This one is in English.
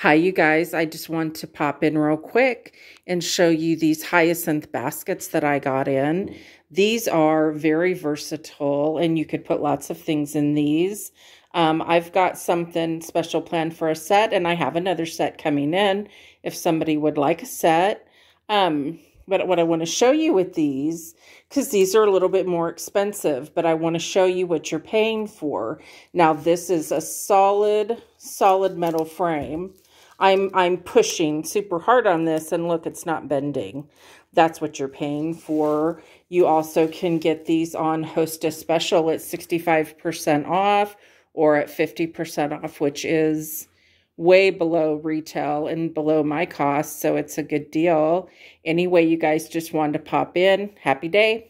Hi, you guys. I just want to pop in real quick and show you these hyacinth baskets that I got in. These are very versatile and you could put lots of things in these. Um, I've got something special planned for a set and I have another set coming in if somebody would like a set. Um, but what I want to show you with these, because these are a little bit more expensive, but I want to show you what you're paying for. Now, this is a solid, solid metal frame. I'm I'm pushing super hard on this and look, it's not bending. That's what you're paying for. You also can get these on Hostess Special at 65% off or at 50% off, which is way below retail and below my cost. So it's a good deal. Anyway, you guys just wanted to pop in. Happy day.